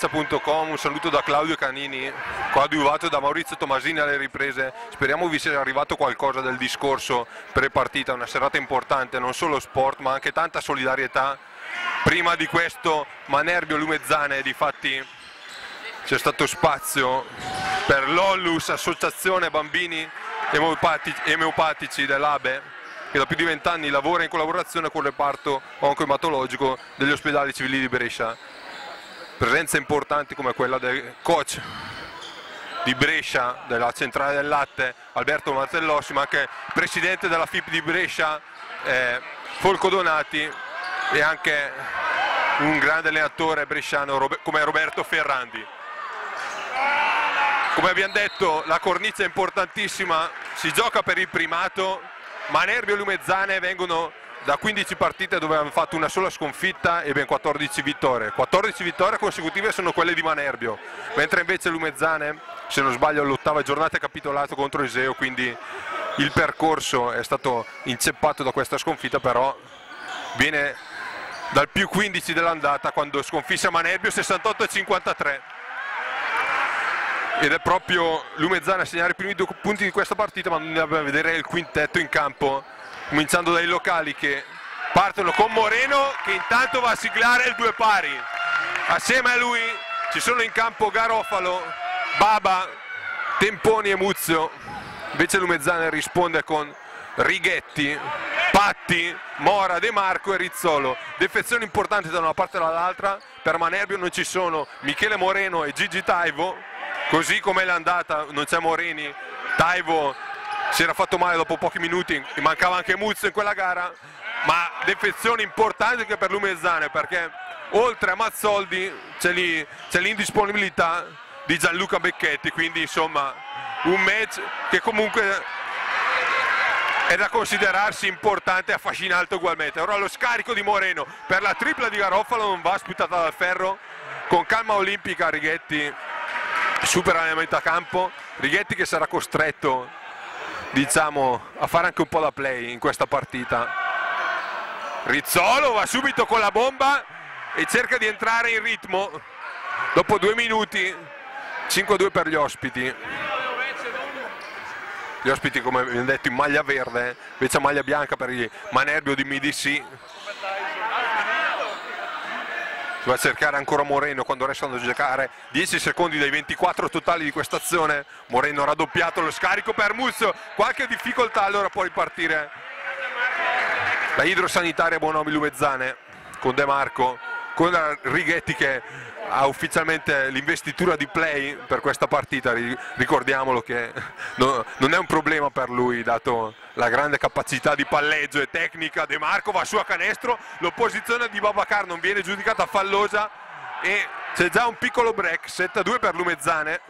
Di canecaccia.com, un saluto da Claudio Canini, coadiuvato da Maurizio Tomasini alle riprese. Speriamo vi sia arrivato qualcosa del discorso pre-partita, una serata importante, non solo sport ma anche tanta solidarietà. Prima di questo Manerbio Lumezzane, difatti c'è stato spazio per l'Ollus, Associazione Bambini Emeopatici dell'ABE, che da più di vent'anni lavora in collaborazione con il reparto oncoematologico degli ospedali civili di Brescia presenze importanti come quella del coach di Brescia, della centrale del latte, Alberto Marzellossi, ma anche presidente della FIP di Brescia, eh, Folco Donati e anche un grande allenatore bresciano come Roberto Ferrandi. Come abbiamo detto la cornice è importantissima, si gioca per il primato, ma Nerbio e Lumezzane vengono da 15 partite dove hanno fatto una sola sconfitta e ben 14 vittorie. 14 vittorie consecutive sono quelle di Manerbio, mentre invece Lumezzane, se non sbaglio, all'ottava giornata è capitolato contro Iseo, quindi il percorso è stato inceppato da questa sconfitta, però viene dal più 15 dell'andata quando sconfisse Manerbio 68-53 ed è proprio Lumezzane a segnare i primi due punti di questa partita ma andiamo a vedere il quintetto in campo cominciando dai locali che partono con Moreno che intanto va a siglare il due pari. Assieme a lui ci sono in campo Garofalo, Baba, Temponi e Muzio. Invece Lumezzane risponde con Righetti, Patti, Mora, De Marco e Rizzolo. Defezioni importanti da una parte e dall'altra. Per Manerbio non ci sono Michele Moreno e Gigi Taivo. Così come l'è andata non c'è Moreni Taivo si era fatto male dopo pochi minuti mancava anche Muzio in quella gara ma defezioni importanti anche per Lumezzane perché oltre a Mazzoldi c'è l'indisponibilità di Gianluca Becchetti quindi insomma un match che comunque è da considerarsi importante e affascinante ugualmente. Ora lo scarico di Moreno per la tripla di Garofalo non va sputata dal ferro con calma olimpica Righetti supera l'elemento a campo Righetti che sarà costretto diciamo, a fare anche un po' da play in questa partita. Rizzolo va subito con la bomba e cerca di entrare in ritmo. Dopo due minuti 5-2 per gli ospiti. Gli ospiti come abbiamo detto in maglia verde invece maglia bianca per il Manerbio di si va a cercare ancora Moreno quando restano da giocare. 10 secondi dai 24 totali di questa azione Moreno raddoppiato lo scarico per Muzzo qualche difficoltà allora può ripartire la idrosanitaria Bonomi Lumezzane con De Marco con Righetti che ha ufficialmente l'investitura di play per questa partita, ricordiamolo che non è un problema per lui dato la grande capacità di palleggio e tecnica, De Marco va su a canestro, l'opposizione di Babacar non viene giudicata fallosa e c'è già un piccolo break, 7-2 per Lumezzane.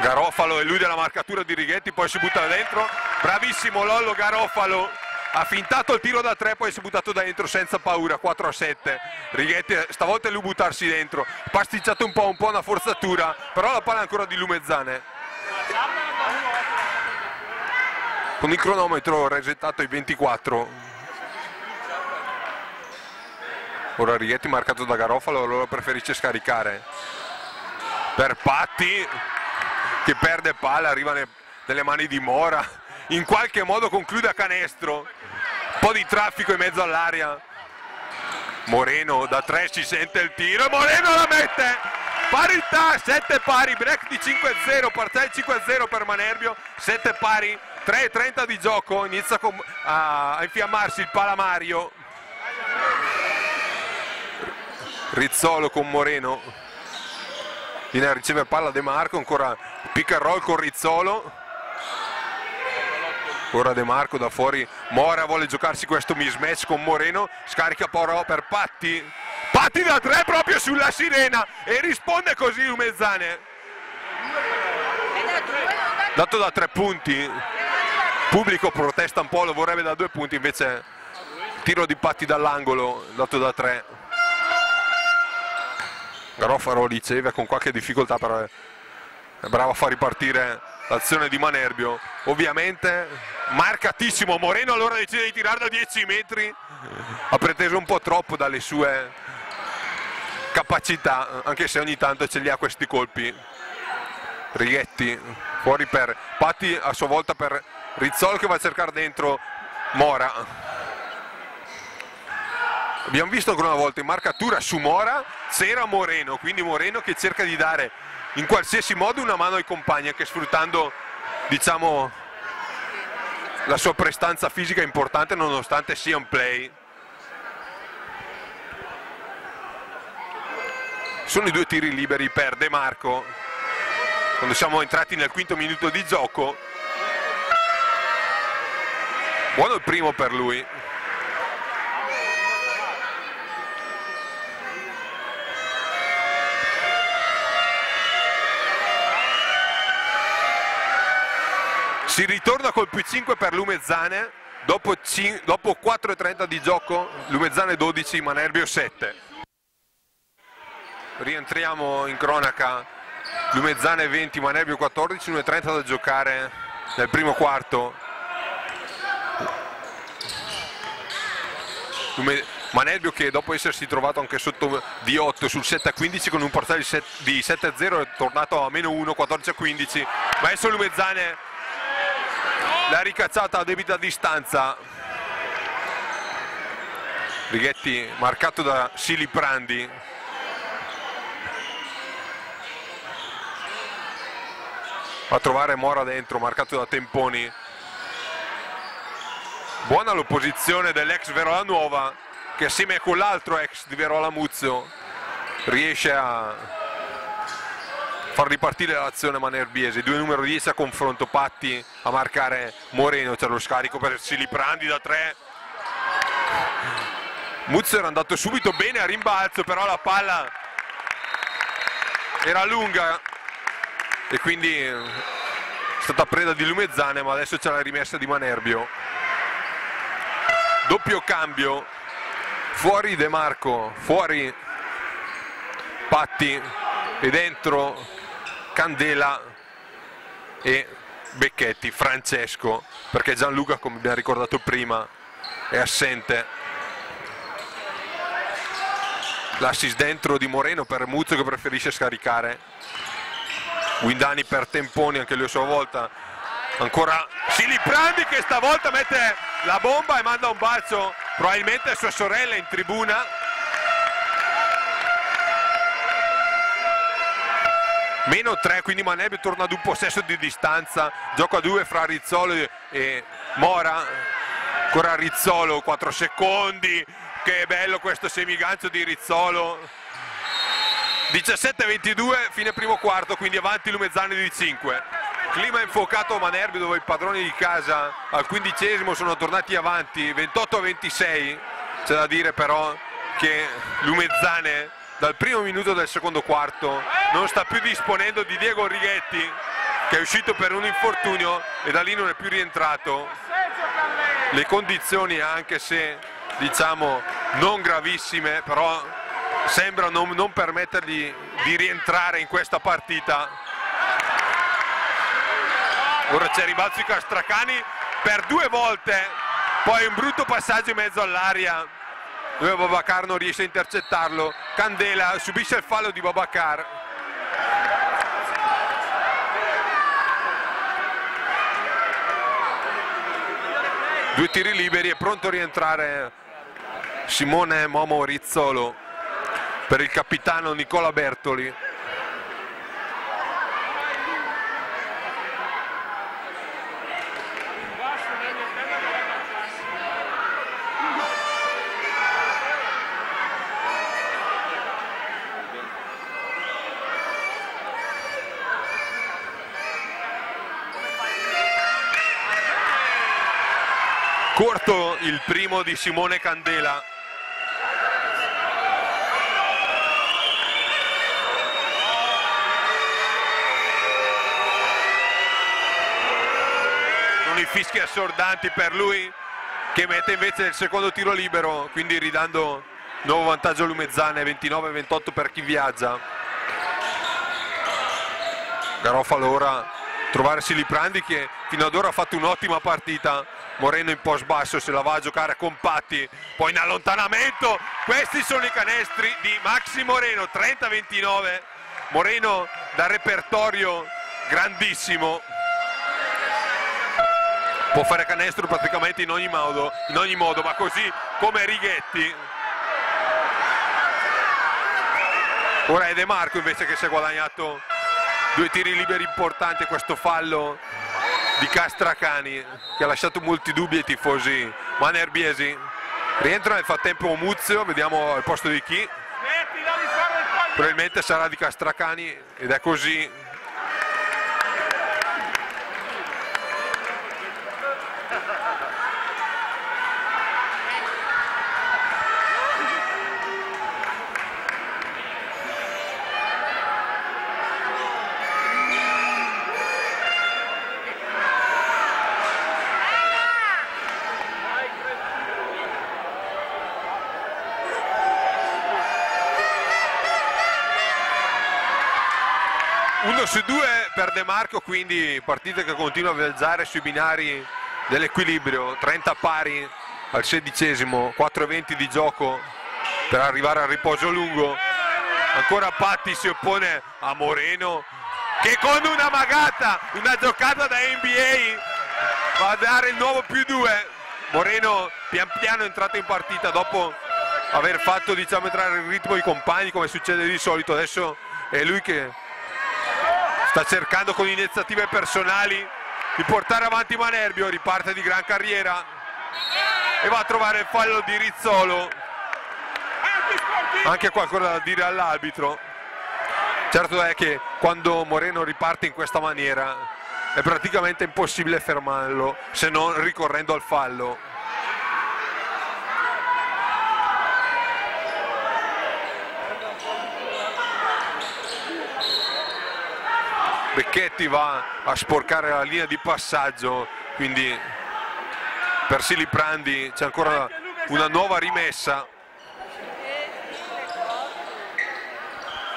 Garofalo e lui della marcatura di Righetti, poi si butta dentro, bravissimo Lollo Garofalo ha fintato il tiro da tre poi si è buttato dentro senza paura 4 a 7 Righetti stavolta è lui buttarsi dentro. Pasticciato un po' un po' una forzatura però la palla è ancora di Lumezzane. Con il cronometro resettato ai 24 ora Righetti marcato da Garofalo allora preferisce scaricare. Per Patti che perde palla arriva nelle mani di Mora. In qualche modo conclude a canestro po' di traffico in mezzo all'aria. Moreno da 3 si sente il tiro Moreno la mette! Parità 7 pari break di 5-0 parziale 5-0 per Manerbio 7 pari 3-30 di gioco inizia a infiammarsi il palamario. Rizzolo con Moreno. Viene a ricevere palla De Marco ancora pick and roll con Rizzolo ora De Marco da fuori Mora vuole giocarsi questo mismatch con Moreno scarica però per Patti. Patti da tre proprio sulla sirena e risponde così Lumezzane dato da tre punti pubblico protesta un po' lo vorrebbe da due punti invece tiro di Patti dall'angolo dato da tre. Garofaro riceve con qualche difficoltà però è bravo a far ripartire l'azione di Manerbio. Ovviamente marcatissimo Moreno allora decide di tirare da 10 metri. Ha preteso un po' troppo dalle sue capacità anche se ogni tanto ce li ha questi colpi. Righetti fuori per Patti a sua volta per Rizzolo che va a cercare dentro Mora. Abbiamo visto ancora una volta in marcatura su Mora c'era Moreno quindi Moreno che cerca di dare in qualsiasi modo una mano ai compagni anche sfruttando diciamo la sua prestanza fisica importante nonostante sia un play. Sono i due tiri liberi per De Marco. Quando siamo entrati nel quinto minuto di gioco. Buono il primo per lui si ritorna col più 5 per Lumezzane dopo, dopo 4.30 di gioco Lumezzane 12 Manerbio 7 rientriamo in cronaca. Lumezzane 20 Manerbio 14 1.30 da giocare nel primo quarto. Manerbio che dopo essersi trovato anche sotto di 8 sul 7 a 15 con un portale di 7 a 0 è tornato a meno 1 14 a 15 ma adesso Lumezzane la ricazzata a debita distanza. Righetti marcato da Sili Prandi. Va a trovare Mora dentro marcato da Temponi. Buona l'opposizione dell'ex Verola Nuova che assieme a quell'altro ex di Verola Muzio riesce a far ripartire l'azione Manerbiese, due numero 10 a confronto, Patti a marcare Moreno, c'è lo scarico per Siliprandi da tre. Muzzo era andato subito bene a rimbalzo, però la palla era lunga e quindi è stata preda di Lumezzane, ma adesso c'è la rimessa di Manerbio. Doppio cambio, fuori De Marco, fuori Patti e dentro Candela e Becchetti, Francesco, perché Gianluca, come abbiamo ricordato prima, è assente. L'assist dentro di Moreno per Muzzo che preferisce scaricare. Guindani per Temponi, anche lui a sua volta. Ancora Siliprandi che stavolta mette la bomba e manda un balzo probabilmente a sua sorella in tribuna meno 3 quindi Manebbio torna ad un possesso di distanza. Gioco a 2 fra Rizzolo e Mora. Ancora Rizzolo 4 secondi. Che bello questo semigancio di Rizzolo. 17-22 fine primo quarto quindi avanti Lumezzani di 5 clima infuocato a Manerbi dove i padroni di casa al quindicesimo sono tornati avanti. 28-26 c'è da dire però che Lumezzane dal primo minuto del secondo quarto non sta più disponendo di Diego Righetti che è uscito per un infortunio e da lì non è più rientrato. Le condizioni anche se diciamo non gravissime però sembra non, non permettergli di rientrare in questa partita. Ora c'è ribalzo di Castracani per due volte poi un brutto passaggio in mezzo all'aria. Dove Babacar non riesce a intercettarlo. Candela subisce il fallo di Babacar due tiri liberi è pronto a rientrare Simone Momo Rizzolo per il capitano Nicola Bertoli corto il primo di Simone Candela. Sono i fischi assordanti per lui che mette invece il secondo tiro libero quindi ridando nuovo vantaggio a Lumezzane 29-28 per chi viaggia. Garofalo ora trovare Siliprandi che fino ad ora ha fatto un'ottima partita Moreno in post basso se la va a giocare con Patti poi in allontanamento. Questi sono i canestri di Maxi Moreno 30-29 Moreno da repertorio grandissimo. Può fare canestro praticamente in ogni modo, in ogni modo ma così come Righetti. Ora è De Marco invece che si è guadagnato due tiri liberi importanti questo fallo di Castracani che ha lasciato molti dubbi ai tifosi manerbiesi rientra nel frattempo Muzio vediamo al posto di chi. Probabilmente sarà di Castracani ed è così su due per De Marco quindi partita che continua a viaggiare sui binari dell'equilibrio. 30 pari al sedicesimo 4-20 di gioco per arrivare al riposo lungo. Ancora Patti si oppone a Moreno che con una magata una giocata da NBA va a dare il nuovo più due. Moreno pian piano è entrato in partita dopo aver fatto diciamo entrare il ritmo i compagni come succede di solito. Adesso è lui che sta cercando con iniziative personali di portare avanti Manerbio, riparte di gran carriera e va a trovare il fallo di Rizzolo. Anche qualcosa da dire all'arbitro. Certo è che quando Moreno riparte in questa maniera è praticamente impossibile fermarlo se non ricorrendo al fallo. Becchetti va a sporcare la linea di passaggio quindi per Siliprandi c'è ancora una nuova rimessa.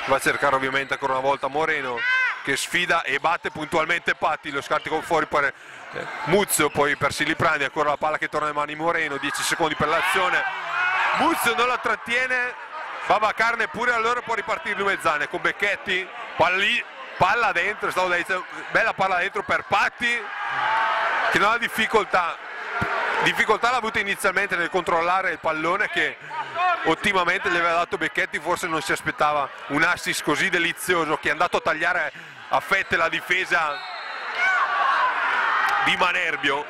Va a cercare ovviamente ancora una volta Moreno che sfida e batte puntualmente Patti lo scarico fuori per eh, Muzio poi per Siliprandi ancora la palla che torna in mani Moreno 10 secondi per l'azione. Muzio non la trattiene Babacar neppure allora può ripartire Lumezzane con Becchetti palli palla dentro, stavo dicendo, bella palla dentro per Patti che non ha difficoltà. Difficoltà l'ha avuta inizialmente nel controllare il pallone che ottimamente gli aveva dato Becchetti forse non si aspettava un assist così delizioso che è andato a tagliare a fette la difesa di Manerbio.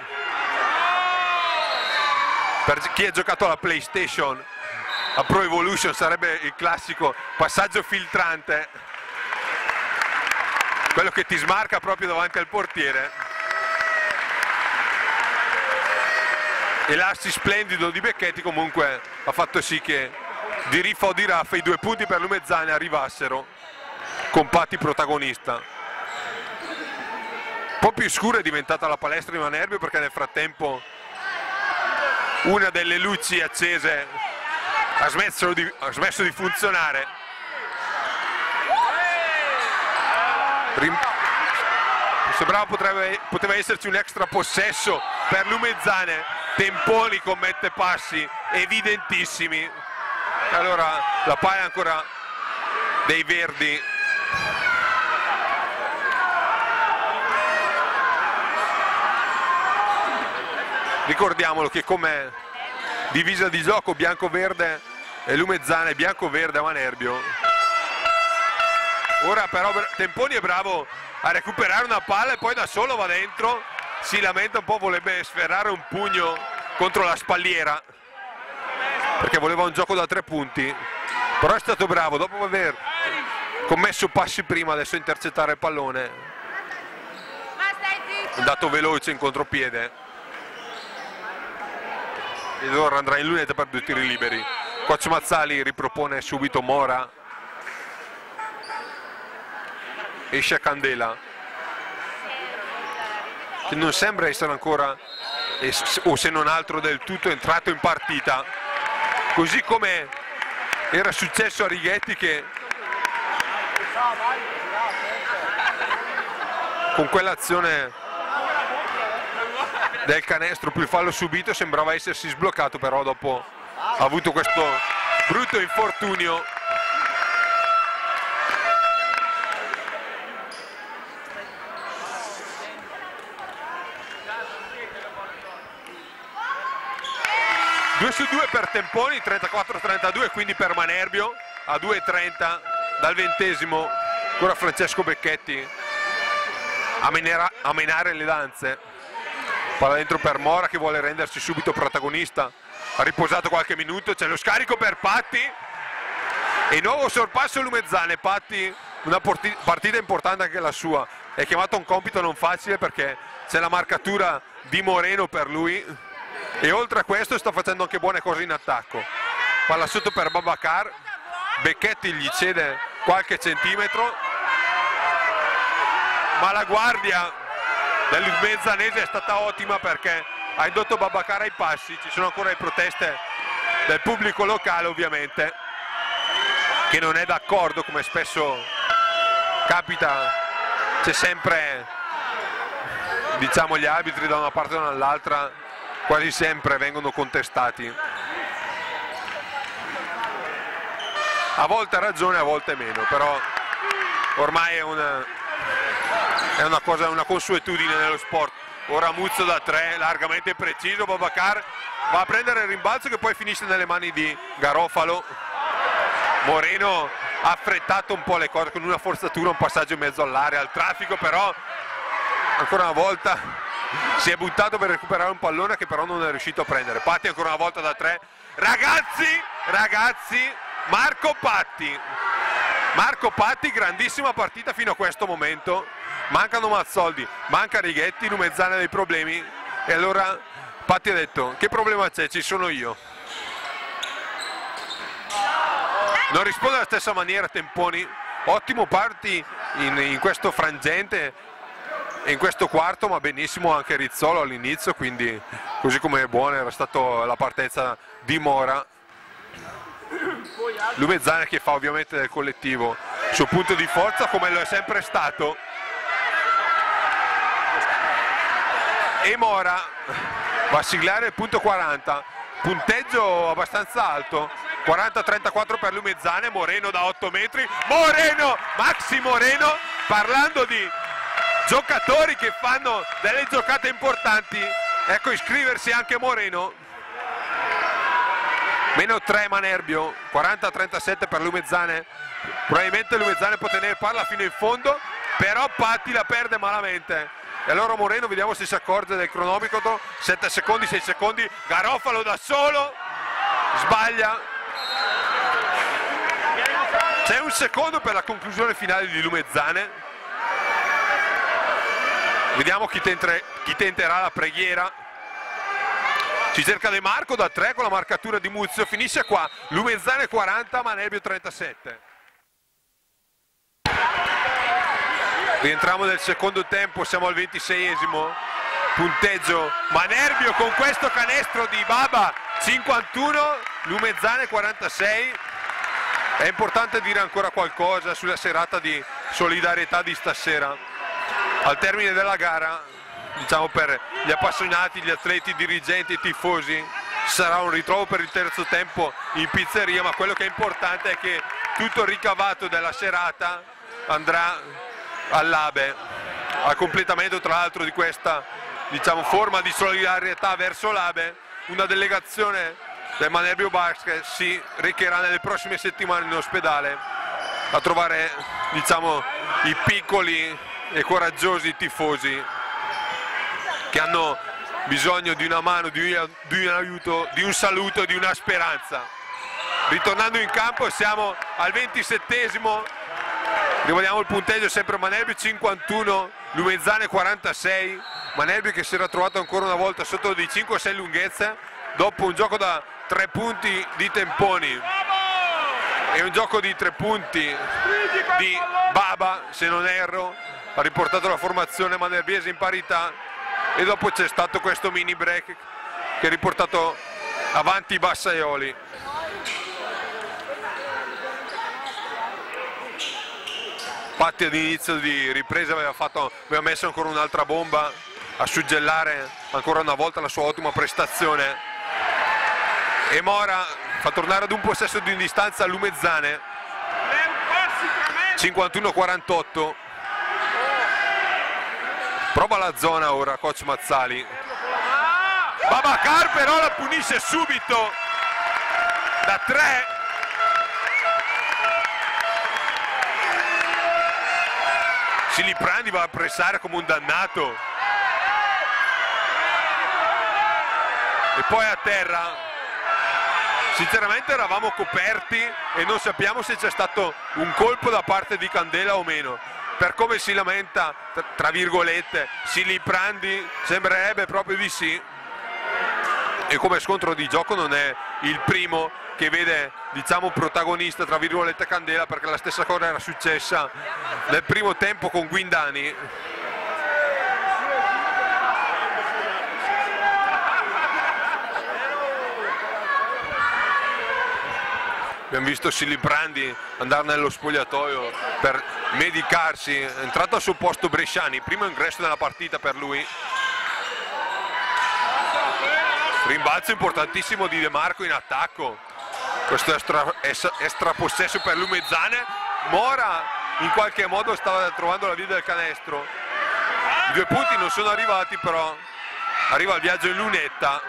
Per chi ha giocato alla Playstation a Pro Evolution sarebbe il classico passaggio filtrante quello che ti smarca proprio davanti al portiere. E l'assi splendido di Becchetti comunque ha fatto sì che di Riffa o di Raffa i due punti per Lumezzane arrivassero con Patti protagonista. Un po' più scura è diventata la palestra di Manerbio perché nel frattempo una delle luci accese ha smesso di, ha smesso di funzionare sembrava potrebbe, poteva esserci un extra possesso per Lumezzane. Temponi commette passi evidentissimi. Allora la palla ancora dei verdi. Ricordiamolo che come divisa di gioco bianco-verde e Lumezzane bianco-verde a Manerbio ora però Temponi è bravo a recuperare una palla e poi da solo va dentro. Si lamenta un po' vorrebbe sferrare un pugno contro la spalliera. Perché voleva un gioco da tre punti. Però è stato bravo dopo aver commesso passi prima adesso intercettare il pallone. Andato veloce in contropiede. Ed ora andrà in lunetta per due tiri liberi. Coach Mazzali ripropone subito Mora esce a Candela. Che non sembra essere ancora o se non altro del tutto entrato in partita. Così come era successo a Righetti che con quell'azione del canestro più il fallo subito sembrava essersi sbloccato però dopo ha avuto questo brutto infortunio Due su due per Temponi, 34-32, quindi per Manerbio a 2.30 dal ventesimo, ancora Francesco Becchetti a, menare le danze. Palla dentro per Mora che vuole rendersi subito protagonista ha riposato qualche minuto c'è lo scarico per Patti. E nuovo sorpasso Lumezzane Patti una partita importante anche la sua. È chiamato a un compito non facile perché c'è la marcatura di Moreno per lui e oltre a questo sta facendo anche buone cose in attacco. Palla sotto per Babacar. Becchetti gli cede qualche centimetro. Ma la guardia del Mezzanese è stata ottima perché ha indotto Babacar ai passi, ci sono ancora le proteste del pubblico locale ovviamente che non è d'accordo come spesso capita, c'è sempre diciamo gli arbitri da una parte o dall'altra quasi sempre vengono contestati a volte ha ragione a volte meno però ormai è una è una cosa, una consuetudine nello sport. Ora Muzzo da tre, largamente preciso, Babacar va a prendere il rimbalzo che poi finisce nelle mani di Garofalo. Moreno ha affrettato un po' le cose con una forzatura, un passaggio in mezzo all'area, al traffico però ancora una volta si è buttato per recuperare un pallone che però non è riuscito a prendere. Patti ancora una volta da tre. Ragazzi, ragazzi, Marco Patti. Marco Patti, grandissima partita fino a questo momento mancano Mazzoldi, manca Righetti, Lumezzane ha dei problemi e allora Patti ha detto che problema c'è? Ci sono io. Non risponde alla stessa maniera Temponi, ottimo parti in, in questo frangente in questo quarto ma benissimo anche Rizzolo all'inizio quindi così come buona era stata la partenza di Mora. Lumezzane che fa ovviamente del collettivo il suo punto di forza come lo è sempre stato. E Mora va a siglare il punto 40 punteggio abbastanza alto 40-34 per Lumezzane Moreno da 8 metri. Moreno, Maxi Moreno parlando di giocatori che fanno delle giocate importanti. Ecco iscriversi anche Moreno. Meno 3 Manerbio 40-37 per Lumezzane. Probabilmente Lumezzane può tenere palla fino in fondo però Patti la perde malamente. E allora Moreno vediamo se si accorge del cronometro. 7 secondi 6 secondi. Garofalo da solo. Sbaglia. C'è un secondo per la conclusione finale di Lumezzane vediamo chi, tentre, chi tenterà la preghiera. Ci cerca De Marco da 3 con la marcatura di Muzio. Finisce qua. Lumezzane 40 Manebio 37 rientriamo nel secondo tempo siamo al 26esimo punteggio Manerbio con questo canestro di Baba. 51 Lumezzane 46 è importante dire ancora qualcosa sulla serata di solidarietà di stasera al termine della gara diciamo per gli appassionati, gli atleti, i dirigenti, i tifosi sarà un ritrovo per il terzo tempo in pizzeria ma quello che è importante è che tutto il ricavato della serata andrà all'Abe al completamento tra l'altro di questa diciamo, forma di solidarietà verso l'Abe. Una delegazione del Manerbio Basket si recherà nelle prossime settimane in ospedale a trovare diciamo, i piccoli e coraggiosi tifosi che hanno bisogno di una mano, di un, di un aiuto, di un saluto, di una speranza. Ritornando in campo siamo al 27esimo, rivediamo il punteggio sempre Manerbio 51, Lumezzane 46, Manerbio che si era trovato ancora una volta sotto di 5-6 lunghezze dopo un gioco da 3 punti di Temponi. E un gioco di 3 punti di Baba se non erro ha riportato la formazione manerbiese in parità e dopo c'è stato questo mini break che ha riportato avanti i Bassaioli. Patti all'inizio di ripresa aveva, fatto, aveva messo ancora un'altra bomba a suggellare ancora una volta la sua ottima prestazione. E Mora fa tornare ad un possesso di distanza a Lumezzane 51-48 prova la zona ora coach Mazzali. Babacar però la punisce subito. Da 3 Siliprandi va a pressare come un dannato. E poi a terra. Sinceramente eravamo coperti e non sappiamo se c'è stato un colpo da parte di Candela o meno per come si lamenta, tra virgolette, Siliprandi, sembrerebbe proprio di sì. E come scontro di gioco non è il primo che vede diciamo protagonista tra virgolette Candela perché la stessa cosa era successa nel primo tempo con Guindani abbiamo visto Silibrandi andare nello spogliatoio per medicarsi, è entrato al suo posto Bresciani, primo ingresso nella partita per lui. Rimbalzo importantissimo di De Marco in attacco, questo extra, extra possesso per Lumezzane, Mora in qualche modo stava trovando la via del canestro, i due punti non sono arrivati però. Arriva il viaggio in lunetta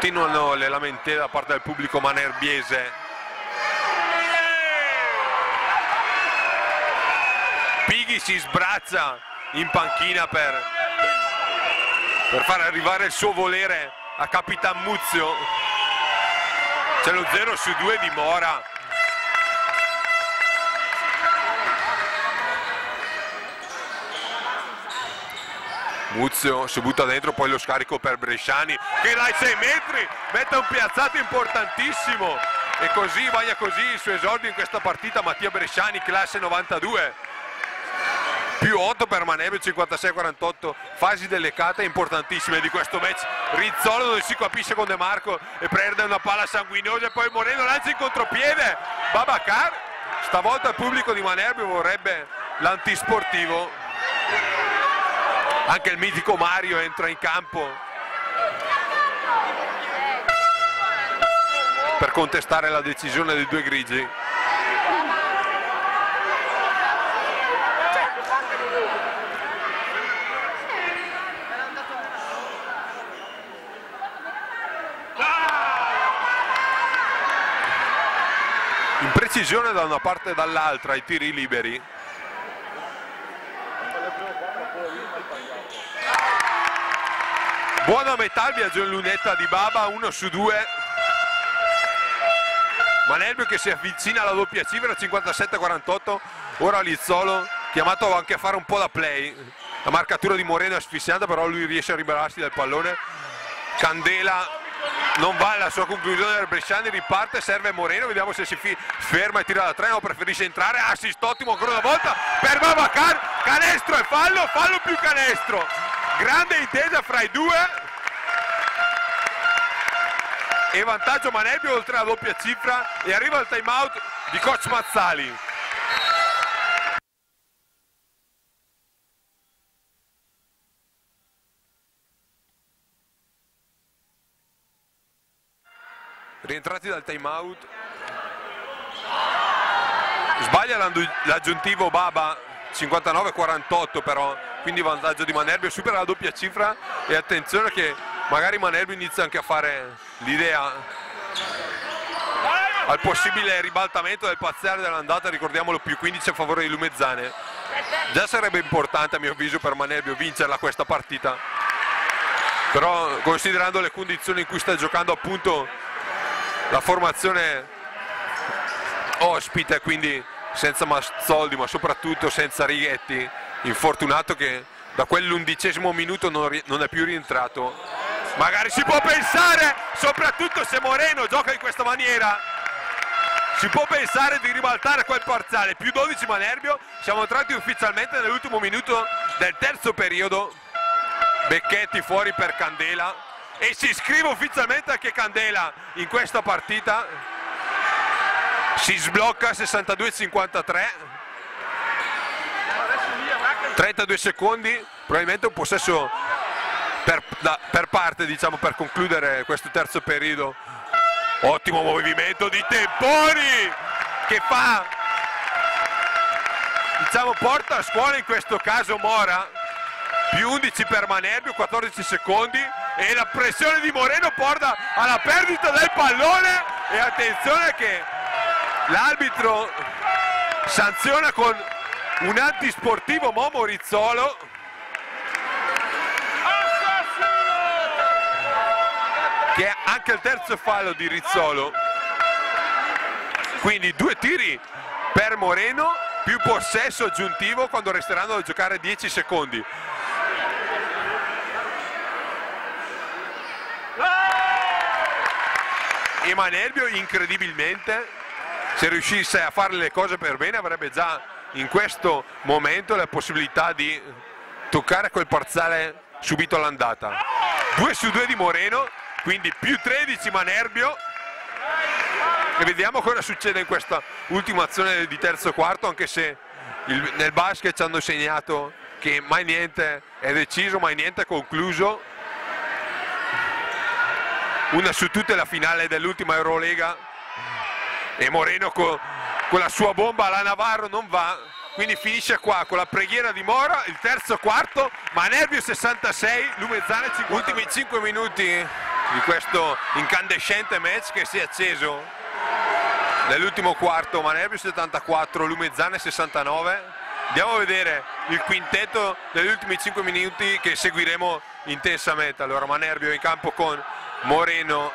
Continuano le lamentele da parte del pubblico manerbiese. Pighi si sbrazza in panchina per, per far arrivare il suo volere a Capitan Muzio. C'è lo 0 su 2 di Mora Muzio si butta dentro, poi lo scarico per Bresciani che dai 6 metri mette un piazzato importantissimo. E così vaglia così il suo esordio in questa partita Mattia Bresciani classe 92 più 8 per Manevio 56-48 fasi delicate importantissime di questo match. Rizzolo dove si capisce con De Marco e prende una palla sanguinosa e poi Moreno lancia in contropiede. Babacar stavolta il pubblico di Manerbio vorrebbe l'antisportivo anche il mitico Mario entra in campo. Per contestare la decisione dei due grigi. Imprecisione da una parte e dall'altra ai tiri liberi buona metà il viaggio in lunetta di Baba 1 su 2 Manelbio che si avvicina alla doppia cifra 57-48 ora Lizzolo chiamato anche a fare un po' da play. La marcatura di Moreno è asfissiante però lui riesce a liberarsi dal pallone. Candela non va alla sua conclusione del Bresciani riparte, serve Moreno vediamo se si ferma e tira da tre o preferisce entrare. Assist ottimo ancora una volta per Babacar canestro e fallo, fallo più canestro grande intesa fra i due e vantaggio Manebbio oltre la doppia cifra e arriva il time out di coach Mazzali. Rientrati dal time out. Sbaglia l'aggiuntivo Baba 59-48 però, quindi vantaggio di Manerbio, supera la doppia cifra. E attenzione che magari Manerbio inizia anche a fare l'idea al possibile ribaltamento del parziale dell'andata, ricordiamolo più 15 a favore di Lumezzane. Già sarebbe importante a mio avviso per Manerbio vincerla questa partita, però considerando le condizioni in cui sta giocando appunto la formazione ospite, quindi senza Mazzoldi ma soprattutto senza Righetti, infortunato che da quell'undicesimo minuto non, non è più rientrato. Magari si può pensare, soprattutto se Moreno gioca in questa maniera, si può pensare di ribaltare quel parziale, più 12 Manerbio, siamo entrati ufficialmente nell'ultimo minuto del terzo periodo, Becchetti fuori per Candela. E si iscrive ufficialmente anche Candela in questa partita, si sblocca 62-53, 32 secondi, probabilmente un possesso per, da, per parte diciamo per concludere questo terzo periodo. Ottimo movimento di Temponi che fa diciamo porta a scuola in questo caso Mora. Più 11 per Manerbio 14 secondi. E la pressione di Moreno porta alla perdita del pallone. E attenzione che l'arbitro sanziona con un antisportivo Momo Rizzolo che è anche il terzo fallo di Rizzolo. Quindi due tiri per Moreno più possesso aggiuntivo quando resteranno da giocare 10 secondi. E Manerbio incredibilmente se riuscisse a fare le cose per bene avrebbe già in questo momento la possibilità di toccare quel parziale subito all'andata. 2 su 2 di Moreno quindi più 13 Manerbio e vediamo cosa succede in questa ultima azione di terzo quarto anche se il, nel basket ci hanno segnato che mai niente è deciso, mai niente è concluso. Una su tutte la finale dell'ultima Eurolega e Moreno con, con la sua bomba alla Navarro non va. Quindi finisce qua con la preghiera di Mora il terzo quarto. Manerbio 66 Lumezzane 50 ultimi 5 minuti di questo incandescente match che si è acceso. Nell'ultimo quarto Manerbio 74 Lumezzane 69 andiamo a vedere il quintetto degli ultimi 5 minuti che seguiremo intensamente. Allora Manerbio in campo con Moreno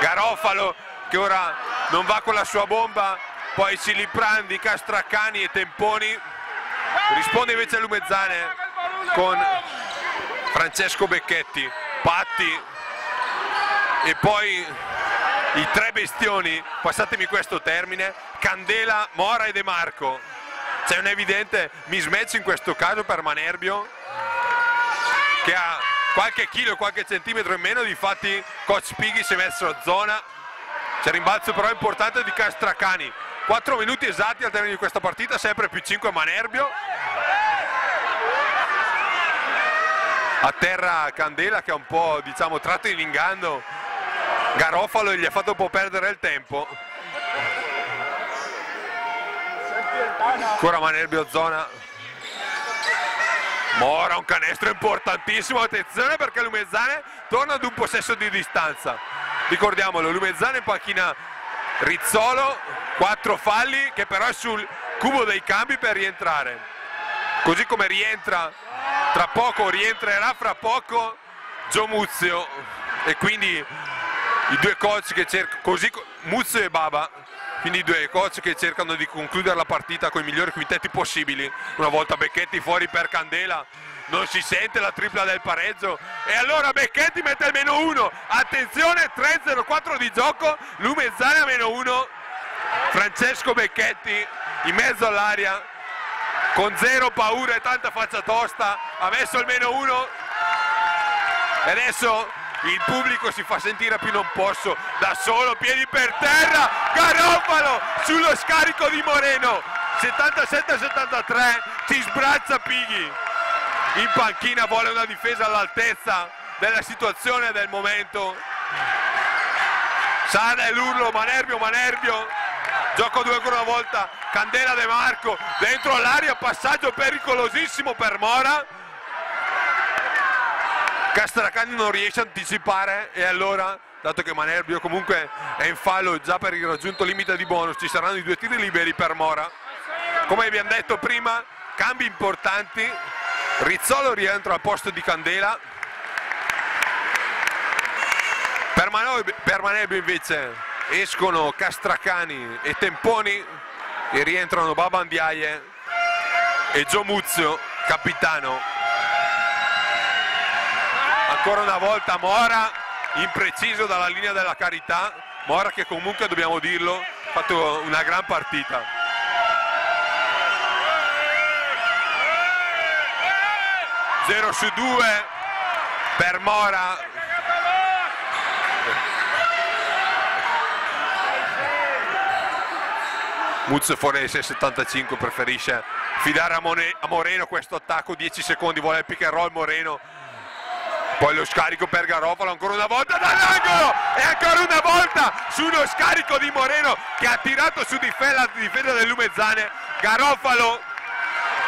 Garofalo che ora non va con la sua bomba poi Ciliprandi, Castraccani e Temponi. Risponde invece Lumezzane con Francesco Becchetti Patti e poi i tre bestioni, passatemi questo termine, Candela, Mora e De Marco. C'è un evidente mismatch in questo caso per Manerbio che ha qualche chilo, qualche centimetro in meno, difatti coach Pighi si è messo a zona, c'è rimbalzo però importante di Castracani, 4 minuti esatti al termine di questa partita, sempre più 5 Manerbio. A terra Candela che è un po' diciamo tratto in inganno Garofalo gli ha fatto un po' perdere il tempo. Ancora Manerbio zona Mora un canestro importantissimo, attenzione perché Lumezzane torna ad un possesso di distanza. Ricordiamolo, Lumezzane in panchina Rizzolo, quattro falli che però è sul cubo dei cambi per rientrare. Così come rientra tra poco, rientrerà fra poco Gio Muzio e quindi i due coach che cercano, così Muzio e Baba. Quindi due coach che cercano di concludere la partita con i migliori quintetti possibili. Una volta Becchetti fuori per Candela non si sente la tripla del pareggio. E allora Becchetti mette il meno 1 attenzione 3-0-4 di gioco. Lumezzane a meno 1 Francesco Becchetti in mezzo all'aria con zero paura e tanta faccia tosta. Ha messo il meno 1 e adesso il pubblico si fa sentire più non posso, da solo, piedi per terra, Garofalo sullo scarico di Moreno, 77-73, si sbrazza Pighi, in panchina vuole una difesa all'altezza della situazione del momento, Sana l'urlo, Manerbio, Manerbio, gioco due ancora una volta, Candela De Marco, dentro l'aria, passaggio pericolosissimo per Mora, Castracani non riesce a anticipare. E allora, dato che Manerbio comunque è in fallo già per il raggiunto limite di bonus, ci saranno i due tiri liberi per Mora. Come abbiamo detto prima, cambi importanti, Rizzolo rientra al posto di Candela, per, Manerbio invece escono Castracani e Temponi e rientrano Babandiaie e Gio Muzio, capitano. Ancora una volta Mora impreciso dalla linea della carità. Mora che comunque dobbiamo dirlo ha fatto una gran partita 0 su 2 per Mora. Muzzo dai 6,75 preferisce fidare a, Moreno questo attacco 10 secondi vuole il pick and roll Moreno. Poi lo scarico per Garofalo ancora una volta dall'angolo! E ancora una volta su uno scarico di Moreno che ha tirato su difesa, difesa del Lumezzane. Garofalo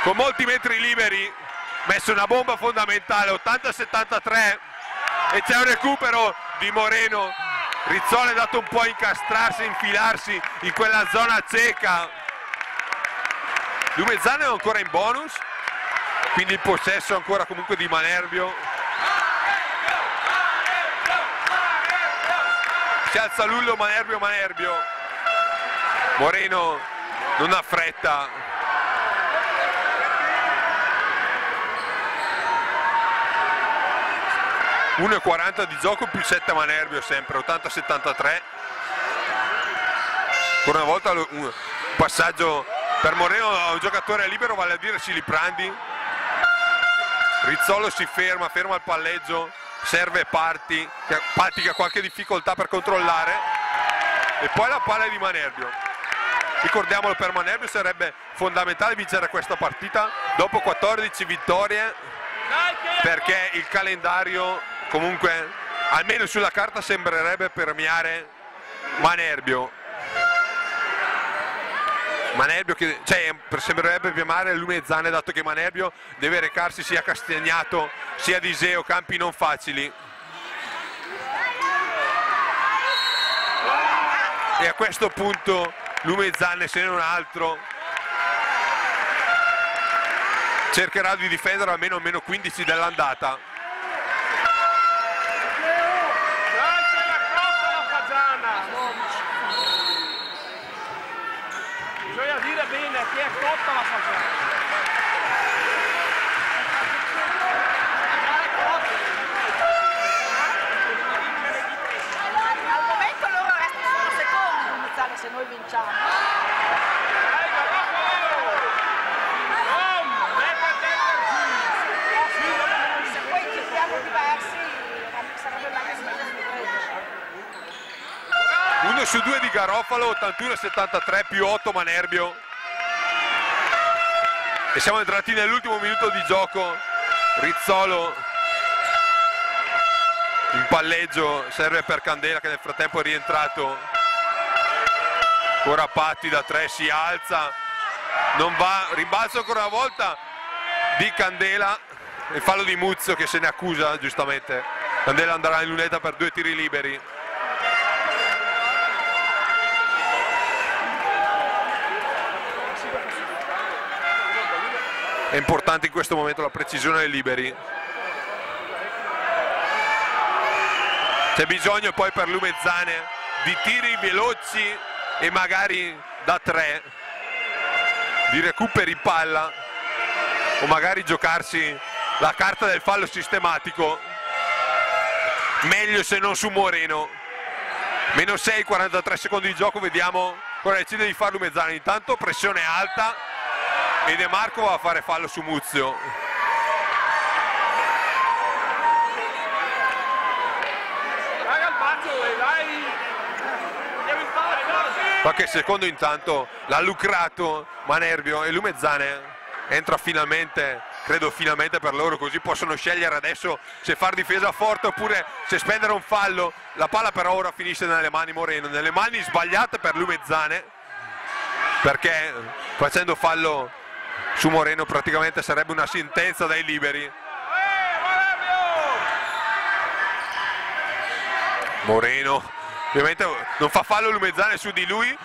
con molti metri liberi messo una bomba fondamentale 80-73 e c'è un recupero di Moreno. Rizzone è dato un po' a incastrarsi, infilarsi in quella zona cieca. Lumezzane è ancora in bonus quindi il possesso ancora comunque di Manerbio si alza Lullo Manerbio Manerbio Moreno non ha fretta ...1,40 di gioco più 7 Manerbio sempre, 80-73 ancora una volta un passaggio per Moreno un giocatore libero vale a dire Siliprandi Rizzolo si ferma, ferma il palleggio serve Parti, Parti che ha qualche difficoltà per controllare. E poi la palla di Manerbio ricordiamolo per Manerbio sarebbe fondamentale vincere questa partita dopo 14 vittorie perché il calendario comunque almeno sulla carta sembrerebbe premiare Manerbio Manerbio che cioè, sembrerebbe firmare Lumezzane dato che Manerbio deve recarsi sia a Castagnato sia a Diseo, campi non facili. E a questo punto Lumezzane se non altro cercherà di difendere almeno meno 15 dell'andata. Su 2 di Garofalo, 81-73 più 8 Manerbio. E siamo entrati nell'ultimo minuto di gioco. Rizzolo in palleggio, serve per Candela che nel frattempo è rientrato. Ora Patti da 3 si alza, non va, rimbalzo ancora una volta di Candela e fallo di Muzzo che se ne accusa giustamente. Candela andrà in lunetta per due tiri liberi. è importante in questo momento la precisione dei liberi c'è bisogno poi per Lumezzane di tiri veloci e magari da tre di recuperi palla. O magari giocarsi la carta del fallo sistematico. Meglio se non su Moreno. Meno 6 43 secondi di gioco vediamo cosa decide di fare Lumezzane intanto pressione alta. E De Marco va a fare fallo su Muzio qualche secondo intanto l'ha lucrato Manerbio e Lumezzane entra finalmente credo finalmente per loro così possono scegliere adesso se far difesa forte oppure se spendere un fallo. La palla per ora finisce nelle mani Moreno nelle mani sbagliate per Lumezzane perché facendo fallo su Moreno praticamente sarebbe una sentenza dai liberi. Moreno ovviamente non fa fallo Lumezzane su di lui.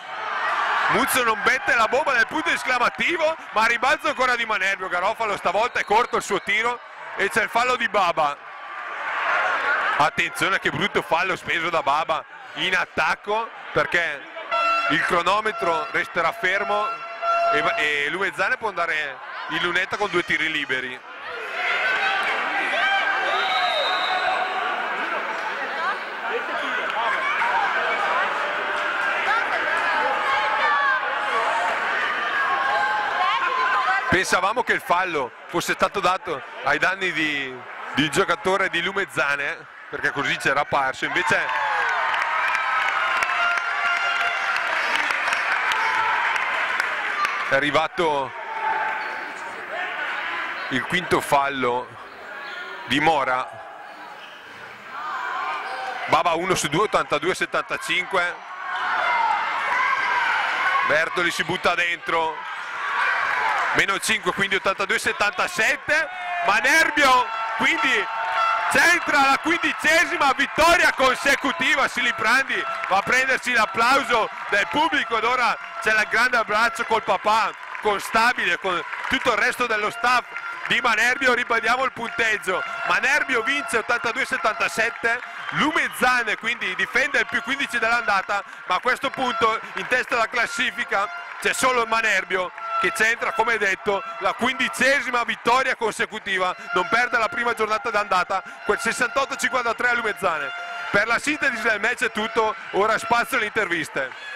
Muzzo non mette la bomba del punto esclamativo ma ribalzo ancora di Manerbio Garofalo stavolta è corto il suo tiro e c'è il fallo di Baba. Attenzione che brutto fallo speso da Baba in attacco perché il cronometro resterà fermo e Lumezzane può andare in lunetta con due tiri liberi Pensavamo che il fallo fosse stato dato ai danni di, di giocatore di Lumezzane, perché così c'era apparso, invece è arrivato il quinto fallo di Mora. Baba 1 su 2 82 75 Bertoli si butta dentro meno 5 quindi 82-77 Manerbio quindi centra la quindicesima vittoria consecutiva. Siliprandi va a prendersi l'applauso del pubblico. Ed ora c'è il grande abbraccio col papà con Stabile con tutto il resto dello staff di Manerbio. Ribadiamo il punteggio. Manerbio vince 82-77 Lumezzane quindi difende il più 15 dell'andata. Ma a questo punto in testa alla classifica c'è solo Manerbio che centra come detto la quindicesima vittoria consecutiva. Non perde la prima giornata d'andata quel 68-53 a Lumezzane. Per la sintesi del match è tutto ora spazio alle interviste